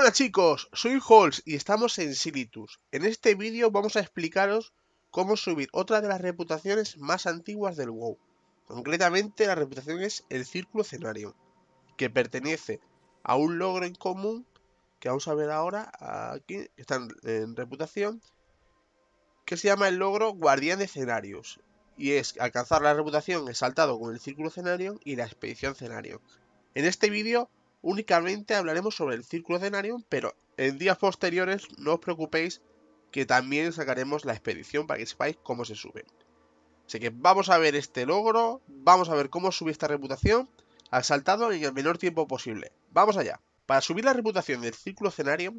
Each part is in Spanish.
buenas chicos, soy Halls y estamos en Silitus. En este vídeo vamos a explicaros cómo subir otra de las reputaciones más antiguas del WoW. Concretamente la reputación es el Círculo Cenarium, que pertenece a un logro en común que vamos a ver ahora aquí, está en, reputación, que se llama el logro Guardián de Cenarios. Y es alcanzar la reputación exaltado con el Círculo Cenarium y la Expedición Cenarium. En este vídeo únicamente hablaremos sobre el Círculo Cenarium, pero en días posteriores no os preocupéis que también sacaremos la expedición para que sepáis cómo se sube. Así que vamos a ver este logro, vamos a ver cómo subir esta reputación al saltado en el menor tiempo posible. Vamos allá. Para subir la reputación del círculo escenario,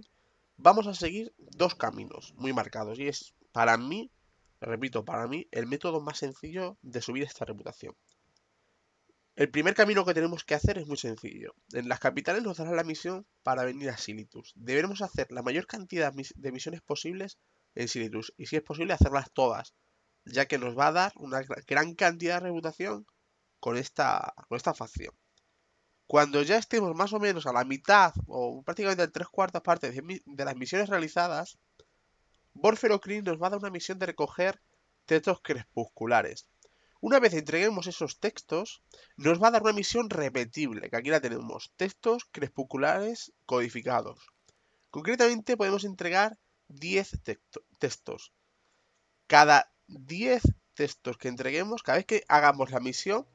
vamos a seguir dos caminos muy marcados. Y es, para mí, repito, para mí, el método más sencillo de subir esta reputación. El primer camino que tenemos que hacer es muy sencillo. En las capitales nos dará la misión para venir a Silitus. Deberemos hacer la mayor cantidad de misiones posibles en Silitus. Y si es posible, hacerlas todas ya que nos va a dar una gran cantidad de reputación con esta, facción. Cuando ya estemos más o menos a la mitad o prácticamente a tres cuartas partes de, las misiones realizadas, Borferocrin nos va a dar una misión de recoger textos crepusculares. Una vez entreguemos esos textos, nos va a dar una misión repetible, que aquí la tenemos, textos crepusculares codificados. Concretamente podemos entregar 10 textos. Cada 10 textos que entreguemos, cada vez que hagamos la misión,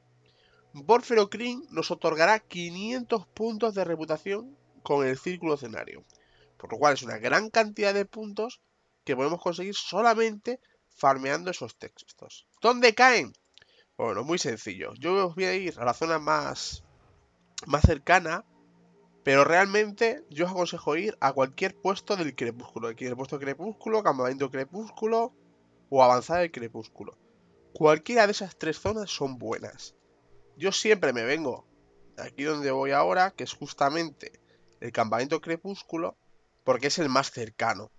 Borferocrin nos otorgará 500 puntos de reputación con el círculo escenario. Por lo cual es una gran cantidad de puntos que podemos conseguir solamente farmeando esos textos. ¿Dónde caen? Bueno, muy sencillo. Yo os voy a ir a la zona más, más cercana, pero realmente yo os aconsejo ir a cualquier puesto del crepúsculo. Aquí el puesto crepúsculo, campamento crepúsculo, o avanzar el crepúsculo. Cualquiera de esas tres zonas son buenas. Yo siempre me vengo aquí donde voy ahora, que es justamente el campamento crepúsculo, porque es el más cercano.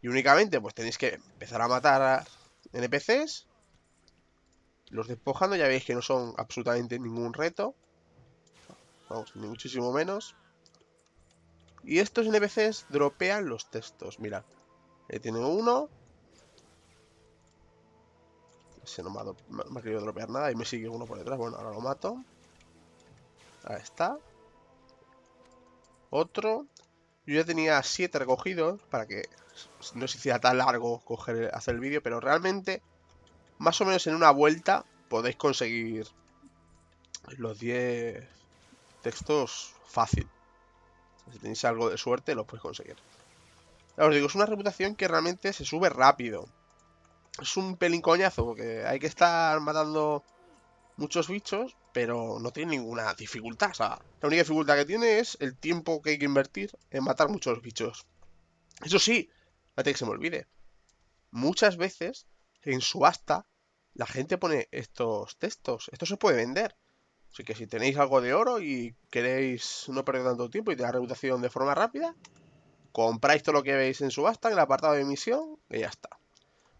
Y únicamente pues tenéis que empezar a matar a NPCs. Los despojando, ya veis que no son absolutamente ningún reto. Vamos, ni muchísimo menos. Y estos NPCs dropean los textos. Mira, ahí tiene uno, se no me ha, querido dropear nada y me sigue uno por detrás. Bueno, ahora lo mato. Ahí está. Otro. Yo ya tenía 7 recogidos para que no se hiciera tan largo hacer el vídeo, pero realmente, más o menos en una vuelta, podéis conseguir los 10 textos fácil. Si tenéis algo de suerte, lo podéis conseguir. Ya os digo, es una reputación que realmente se sube rápido es un pelín coñazo porque hay que estar matando muchos bichos, pero no tiene ninguna dificultad. O sea, la única dificultad que tiene es el tiempo que hay que invertir en matar muchos bichos. Eso sí, antes que se me olvide. Muchas veces en subasta la gente pone estos textos. Esto se puede vender. Así que si tenéis algo de oro y queréis no perder tanto tiempo y tener reputación de forma rápida, compráis todo lo que veis en subasta en el apartado de emisión y ya está.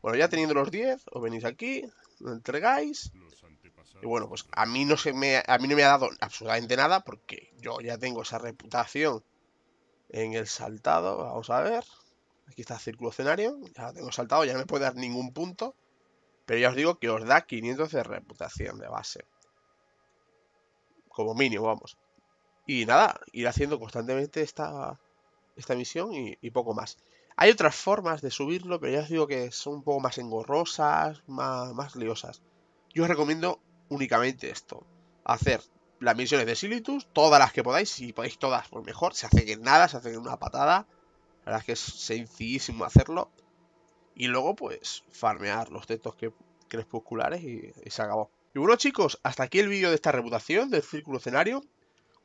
Bueno, ya teniendo los 10, os venís aquí, lo entregáis. Y bueno, pues a mí no se me a mí no me ha dado absolutamente nada porque yo ya tengo esa reputación en el saltado. Vamos a ver. Aquí está el círculo escenario. Ya lo tengo saltado, ya no me puede dar ningún punto. Pero ya os digo que os da 500 de reputación de base. Como mínimo, vamos. Y nada, ir haciendo constantemente esta, esta misión y poco más. Hay otras formas de subirlo, pero ya os digo que son un poco más engorrosas, más, más liosas. Yo os recomiendo únicamente esto. Hacer las misiones de Silitus, todas las que podáis, si podéis todas, pues mejor. Se hace en nada, se hace en una patada. La verdad es que es sencillísimo hacerlo. Y luego, pues, farmear los textos que, crepusculares y, y se acabó. Y bueno chicos, hasta aquí el vídeo de esta reputación del círculo escenario.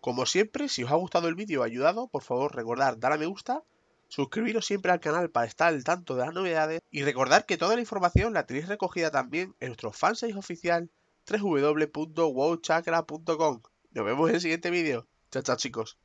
Como siempre, si os ha gustado el vídeo ayudado, por favor recordad dar a me gusta Suscribiros siempre al canal para estar al tanto de las novedades y recordar que toda la información la tenéis recogida también en nuestro fansite oficial www.wowchakra.com. Nos vemos en el siguiente vídeo. Chao, chao chicos.